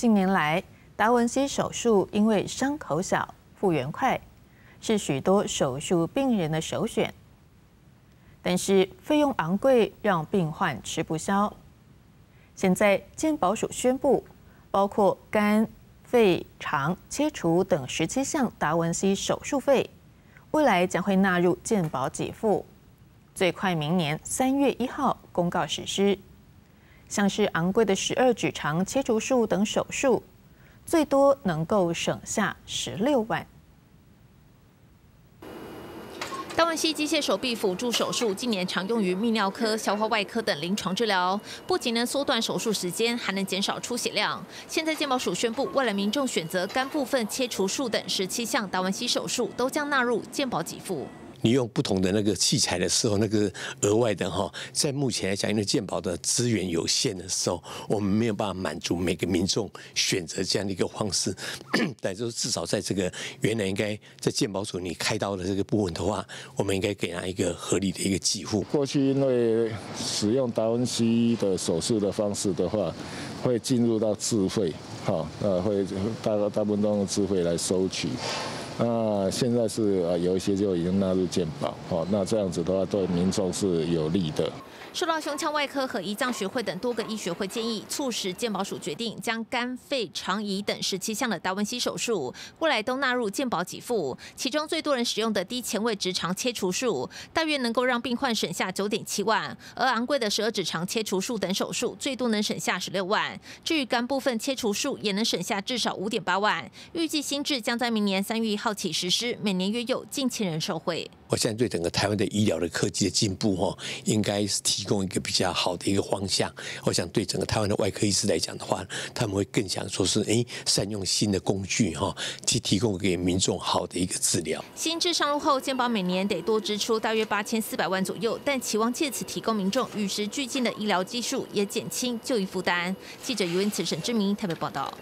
近年来，达文西手术因为伤口小、复原快，是许多手术病人的首选。但是费用昂贵，让病患吃不消。现在健保署宣布，包括肝、肺、肠切除等十七项达文西手术费，未来将会纳入健保给付，最快明年三月一号公告实施。像是昂贵的十二指肠切除术等手术，最多能够省下十六万。达文西机械手臂辅助手术近年常用于泌尿科、消化外科等临床治疗，不仅能缩短手术时间，还能减少出血量。现在健保署宣布，未来民众选择肝部分切除术等十七项达文西手术，都将纳入健保给付。你用不同的那个器材的时候，那个额外的哈，在目前来讲，因为健保的资源有限的时候，我们没有办法满足每个民众选择这样的一个方式。但是至少在这个原来应该在健保署你开刀的这个部分的话，我们应该给他一个合理的一个给付。过去因为使用达文西的手术的方式的话，会进入到自费，哈，呃，会大大部分都用自费来收取。那现在是呃有一些就已经纳入健保，哦，那这样子的话对民众是有利的。受到胸腔外科和胰脏学会等多个医学会建议，促使健保署决定将肝、肺、肠、胰等十七项的达文西手术，未来都纳入健保给付。其中最多人使用的低前位直肠切除术，大约能够让病患省下九点七万；而昂贵的十二指肠切除术等手术，最多能省下十六万。至于肝部分切除术，也能省下至少五点八万。预计新制将在明年三月一号起实施，每年约有近千人受惠。我现在对整个台湾的医疗的科技的进步，哈，应该是提供一个比较好的一个方向。我想对整个台湾的外科医师来讲的话，他们会更想说是，哎，善用新的工具，哈，去提供给民众好的一个治疗。新制上路后，健保每年得多支出大约八千四百万左右，但期望借此提供民众与时俱进的医疗技术，也减轻就医负担。记者余文慈、沈志明特别报道。